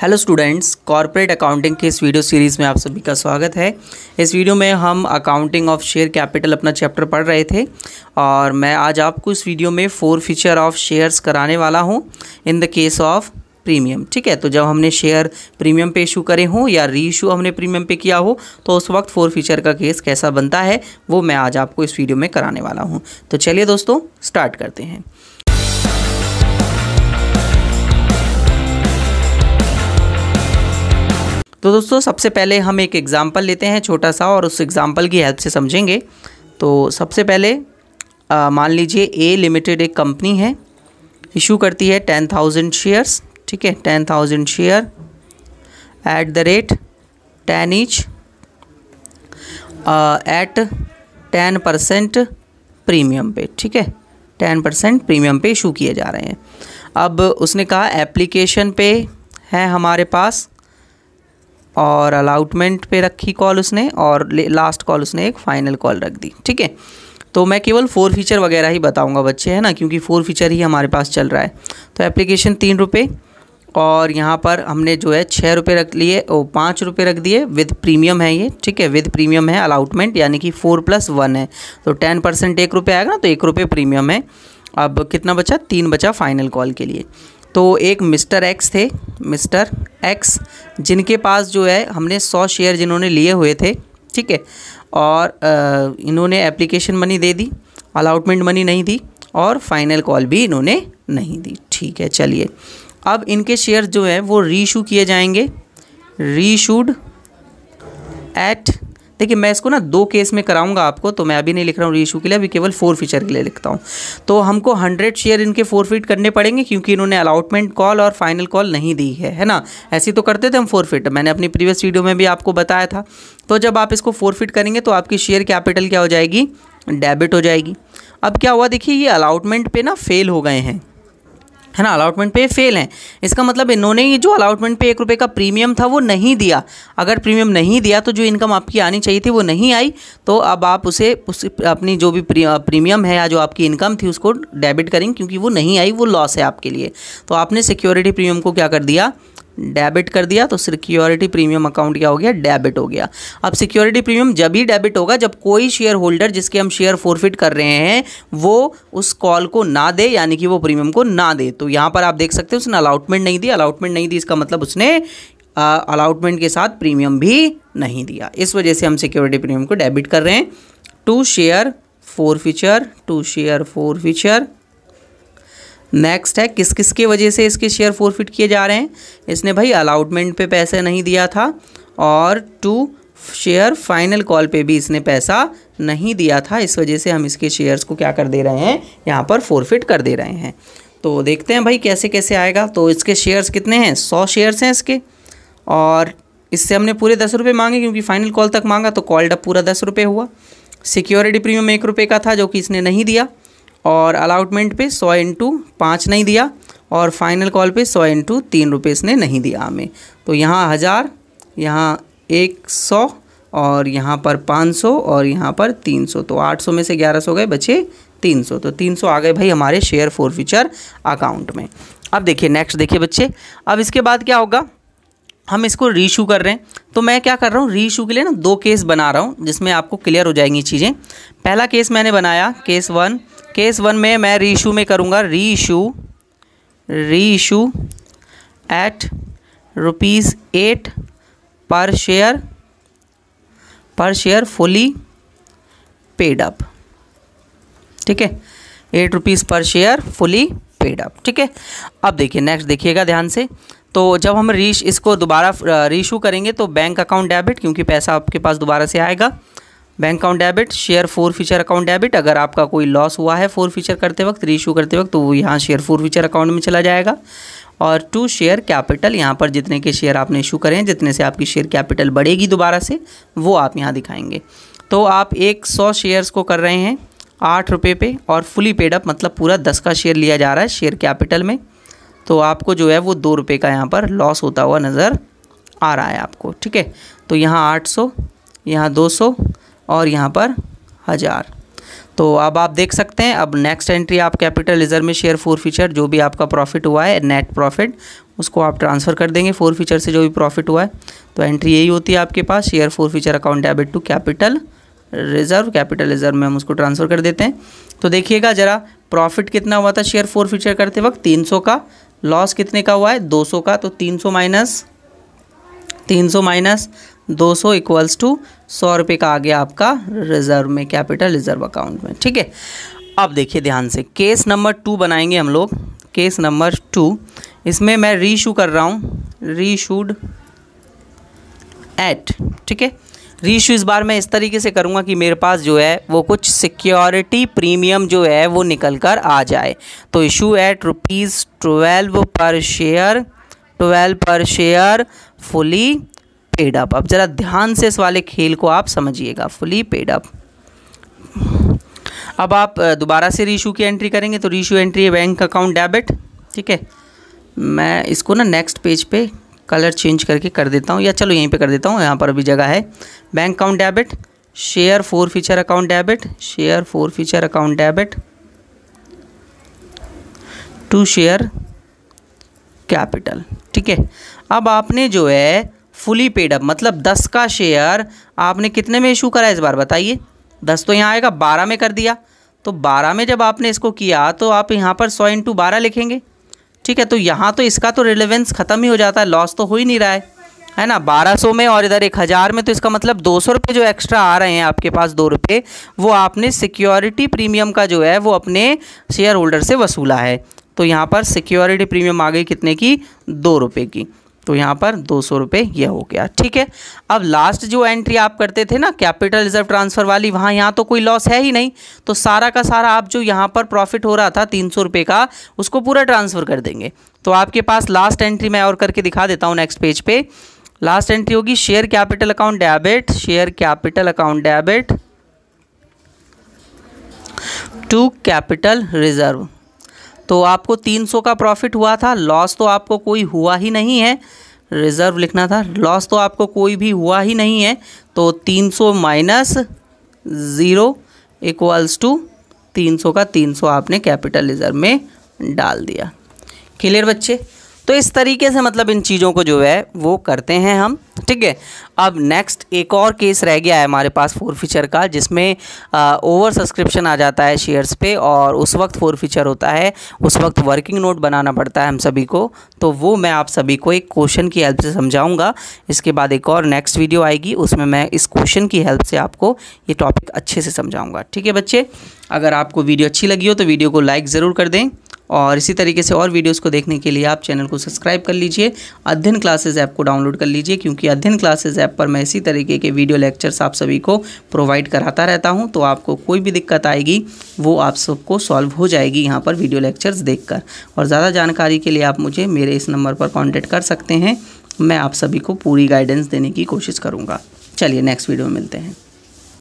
Hello students, corporate accounting के इस video series में आप सभी का स्वागत है। इस वीडियो में हम अकाउंटिंग ऑफ़ शेयर कैपिटल अपना चैप्टर पढ़ रहे थे और मैं आज आपको इस वीडियो में फोर फीचर ऑफ़ शेयर्स कराने वाला हूँ in the case of premium, ठीक है? तो जब हमने शेयर प्रीमियम पे इशू करे हों या री इशू हमने प्रीमियम पे किया हो तो उस वक्त फोर फीचर का केस कैसा बनता है, वो मैं आज आपको इस वीडियो में कराने वाला हूँ। तो चलिए दोस्तों, स्टार्ट करते हैं। तो दोस्तों, सबसे पहले हम एक एग्ज़ाम्पल लेते हैं, छोटा सा, और उस एग्ज़ाम्पल की हेल्प से समझेंगे। तो सबसे पहले मान लीजिए ए लिमिटेड एक कंपनी है इशू करती है टेन थाउज़ेंड शेयर्स ठीक है? Ten thousand share at the rate ten each at ten percent premium पे, ठीक है? टेन परसेंट प्रीमियम पे इशू किए जा रहे हैं। अब उसने कहा एप्लीकेशन पे है हमारे पास और अलाउटमेंट पे रखी कॉल उसने और लास्ट कॉल उसने एक फ़ाइनल कॉल रख दी, ठीक है? तो मैं केवल फोर फीचर वगैरह ही बताऊँगा बच्चे, है ना? क्योंकि फोर फीचर ही हमारे पास चल रहा है। तो एप्लीकेशन तीन रुपये और यहाँ पर हमने जो है छः रुपये रख लिए, ओ, पाँच रुपये रख दिए विद प्रीमियम है ये, ठीक है? विद प्रीमियम है अलाउटमेंट यानी कि फोर प्लस वन है। तो टेन परसेंट एक रुपये आएगा ना तो एक रुपये प्रीमियम है। अब कितना बचा? तीन बचा फाइनल कॉल के लिए। तो एक मिस्टर एक्स थे मिस्टर एक्स जिनके पास जो है, हमने सौ शेयर जिन्होंने लिए हुए थे, ठीक है? और इन्होंने एप्लीकेशन मनी दे दी अलाउटमेंट मनी नहीं दी, और फाइनल कॉल भी इन्होंने नहीं दी, ठीक है? चलिए, अब इनके शेयर जो है, वो रीशू किए जाएँगे। रीशूड एट देखिए, मैं इसको ना दो केस में कराऊँगा आपको तो मैं अभी नहीं लिख रहा हूँ रीशू के लिए, अभी केवल फोर फीचर के लिए लिखता हूँ। तो हमको हंड्रेड शेयर इनके फोर फीट करने पड़ेंगे, क्योंकि इन्होंने अलाउटमेंट कॉल और फाइनल कॉल नहीं दी है है ना? ऐसी तो करते थे हम फोर फीट मैंने अपनी प्रीवियस वीडियो में भी आपको बताया था। तो जब आप इसको फोर फीट करेंगे तो आपकी शेयर कैपिटल क्या हो जाएगी? डेबिट हो जाएगी। अब क्या हुआ, देखिए, ये अलाउटमेंट पे ना फेल हो गए हैं। है ना अलाउटमेंट पे फेल हैं। इसका मतलब इन्होंने ये जो अलाउटमेंट पे एक रुपये का प्रीमियम था, वो नहीं दिया। अगर प्रीमियम नहीं दिया तो जो इनकम आपकी आनी चाहिए थी, वो नहीं आई। तो अब आप उसे, उस अपनी जो भी प्रीमियम है या जो आपकी इनकम थी, उसको डेबिट करेंगे, क्योंकि वो नहीं आई, वो लॉस है आपके लिए। तो आपने सिक्योरिटी प्रीमियम को क्या कर दिया? डेबिट कर दिया तो सिक्योरिटी प्रीमियम अकाउंट क्या हो गया? डेबिट हो गया। अब सिक्योरिटी प्रीमियम जब ही डेबिट होगा, जब कोई शेयर होल्डर जिसके हम शेयर फोरफिट कर रहे हैं, वो उस कॉल को ना दे, यानी कि वो प्रीमियम को ना दे। तो यहाँ पर आप देख सकते हैं, उसने अलाउटमेंट नहीं दी। अलाउटमेंट नहीं दी, इसका मतलब उसने अलाउटमेंट के साथ प्रीमियम भी नहीं दिया। इस वजह से हम सिक्योरिटी प्रीमियम को डेबिट कर रहे हैं। To share forfeiture to share forfeiture next है, किस किस की वजह से इसके शेयर फोरफिट किए जा रहे हैं? इसने भाई अलाउटमेंट पे पैसे नहीं दिया था और टू शेयर फाइनल कॉल पे भी इसने पैसा नहीं दिया था। इस वजह से हम इसके शेयर्स को क्या कर दे रहे हैं? यहाँ पर फोरफिट कर दे रहे हैं। तो देखते हैं भाई कैसे कैसे आएगा। तो इसके शेयर्स कितने हैं? सौ शेयर्स हैं इसके। और इससे हमने पूरे दस रुपये मांगे क्योंकि फाइनल कॉल तक मांगा तो कॉल्ड अप पूरा दस रुपये हुआ। सिक्योरिटी प्रीमियम एक रुपये का था जो कि इसने नहीं दिया। और अलाउटमेंट पे सौ इंटू पाँच नहीं दिया और फाइनल कॉल पे सौ इंटू तीन रुपये इसने नहीं दिया हमें। तो यहाँ हज़ार, यहाँ एक सौ और यहाँ पर पाँच सौ और यहाँ पर तीन सौ। तो आठ सौ में से ग्यारह सौ गए, बचे तीन सौ। तो तीन सौ आ गए भाई हमारे शेयर फोर फ्यूचर अकाउंट में। अब देखिए नेक्स्ट देखिए बच्चे, अब इसके बाद क्या होगा? हम इसको रीशू कर रहे हैं। तो मैं क्या कर रहा हूँ? रीशू के लिए ना दो केस बना रहा हूँ, जिसमें आपको क्लियर हो जाएँगी चीज़ें। पहला केस मैंने बनाया केस वन केस वन में मैं री इशू में करूँगा reissue reissue at rupees eight per share per share fully paid up ठीक है? Eight rupees per share fully paid up ठीक है? अब देखिए नेक्स्ट देखिएगा ध्यान से। तो जब हम रीश इसको दोबारा रीशू करेंगे तो बैंक अकाउंट डेबिट क्योंकि पैसा आपके पास दोबारा से आएगा। Bank account debit share forfeiture account debit अगर आपका कोई लॉस हुआ है फोर फीचर करते वक्त रीशू करते वक्त तो वो यहाँ शेयर फोर फीचर अकाउंट में चला जाएगा। और टू शेयर कैपिटल यहाँ पर जितने के शेयर आपने इशू करें जितने से आपकी शेयर कैपिटल बढ़ेगी दोबारा से, वो आप यहाँ दिखाएँगे। तो आप एक सौ शेयर्स को कर रहे हैं, आठ रुपये पे, और फुली पेड अप मतलब पूरा दस का शेयर लिया जा रहा है शेयर कैपिटल में। तो आपको जो है वो दो रुपये का यहाँ पर लॉस होता हुआ नज़र आ रहा है आपको, ठीक है? तो यहाँ आठ सौ, यहाँ दो सौ और यहाँ पर हज़ार। तो अब आप देख सकते हैं, अब नेक्स्ट एंट्री आप कैपिटल रिज़र्व में शेयर फोर फीचर जो भी आपका प्रॉफिट हुआ है नेट प्रॉफिट उसको आप ट्रांसफ़र कर देंगे। फोर फीचर से जो भी प्रॉफिट हुआ है तो एंट्री यही होती है आपके पास। Share forfeiture account debit to capital reserve capital reserve में हम उसको ट्रांसफ़र कर देते हैं। तो देखिएगा ज़रा प्रॉफिट कितना हुआ था शेयर फोर फीचर करते वक्त? तीन सौ का। लॉस कितने का हुआ है? दो सौ का। तो तीन सौ माइनस तीन सौ माइनस दो सौ इक्वल्स टू सौ रुपये का आ गया आपका रिज़र्व में कैपिटल रिज़र्व अकाउंट में, ठीक है? अब देखिए ध्यान से केस नंबर टू बनाएँगे हम लोग। केस नंबर टू इसमें मैं रीशू कर रहा हूँ। रीशूड एट ठीक है? रीशू इस बार मैं इस तरीके से करूँगा कि मेरे पास जो है, वो कुछ सिक्योरिटी प्रीमियम जो है, वो निकल कर आ जाए। तो issue at rupees twelve per share twelve per share fully paid up अब ज़रा ध्यान से इस वाले खेल को आप समझिएगा, फुली पेड अप अब आप दोबारा से रीशू की एंट्री करेंगे तो रीशू एंट्री है बैंक अकाउंट डेबिट ठीक है? मैं इसको ना नेक्स्ट पेज पे कलर चेंज करके कर देता हूँ, या चलो यहीं पे कर देता हूँ, यहाँ पर अभी जगह है। Bank account debit share forfeiture account debit share forfeiture account debit to share capital ठीक है? अब आपने जो है फुली पेड अप मतलब दस का शेयर आपने कितने में इशू करा इस बार बताइए। दस तो यहाँ आएगा, बारह में कर दिया। तो बारह में जब आपने इसको किया तो आप यहाँ पर सौ इंटू बारह लिखेंगे। ठीक है तो यहाँ तो इसका तो रिलेवेंस ख़त्म ही हो जाता है लॉस तो हो ही नहीं रहा है। है ना, बारह सौ में और इधर एक हज़ार में तो इसका मतलब दो सौ रुपये जो एक्स्ट्रा आ रहे हैं आपके पास दो रुपये, वो आपने सिक्योरिटी प्रीमियम का जो है, वो अपने शेयर होल्डर से वसूला है। तो यहाँ पर सिक्योरिटी प्रीमियम आ गई कितने की? दो रुपये की। तो यहाँ पर दो सौ रुपये ये हो गया। ठीक है? अब लास्ट जो एंट्री आप करते थे ना कैपिटल रिज़र्व ट्रांसफ़र वाली, वहाँ यहाँ तो कोई लॉस है ही नहीं। तो सारा का सारा आप जो यहाँ पर प्रॉफिट हो रहा था तीन सौ रुपये का, उसको पूरा ट्रांसफ़र कर देंगे। तो आपके पास लास्ट एंट्री मैं और करके दिखा देता हूँ नेक्स्ट पेज पे। लास्ट एंट्री होगी share capital account debit share capital account debit to capital reserve तो आपको 300 का प्रॉफिट हुआ था। लॉस तो आपको कोई हुआ ही नहीं है। रिज़र्व लिखना था। लॉस तो आपको कोई भी हुआ ही नहीं है। तो 300 माइनस ज़ीरो इक्वल्स टू 300 का 300 आपने कैपिटल रिज़र्व में डाल दिया। क्लियर बच्चे? तो इस तरीके से मतलब इन चीज़ों को जो है, वो करते हैं हम, ठीक है? अब नेक्स्ट एक और केस रह गया है हमारे पास फोर फीचर का, जिसमें ओवर सब्सक्रिप्शन आ जाता है शेयर्स पे और उस वक्त फोर फीचर होता है, उस वक्त वर्किंग नोट बनाना पड़ता है हम सभी को। तो वो मैं आप सभी को एक क्वेश्चन की हेल्प से समझाऊँगा। इसके बाद एक और नेक्स्ट वीडियो आएगी, उसमें मैं इस क्वेश्चन की हेल्प से आपको ये टॉपिक अच्छे से समझाऊँगा। ठीक है बच्चे? अगर आपको वीडियो अच्छी लगी हो तो वीडियो को लाइक ज़रूर कर दें। और इसी तरीके से और वीडियोस को देखने के लिए आप चैनल को सब्सक्राइब कर लीजिए, अध्ययन क्लासेस ऐप को डाउनलोड कर लीजिए, क्योंकि अध्ययन क्लासेस ऐप पर मैं इसी तरीके के वीडियो लेक्चर्स आप सभी को प्रोवाइड कराता रहता हूँ तो आपको कोई भी दिक्कत आएगी, वो आप सबको सॉल्व हो जाएगी यहाँ पर वीडियो लेक्चर्स देख और ज़्यादा जानकारी के लिए आप मुझे मेरे इस नंबर पर कॉन्टेक्ट कर सकते हैं, मैं आप सभी को पूरी गाइडेंस देने की कोशिश करूँगा। चलिए नेक्स्ट वीडियो में मिलते हैं।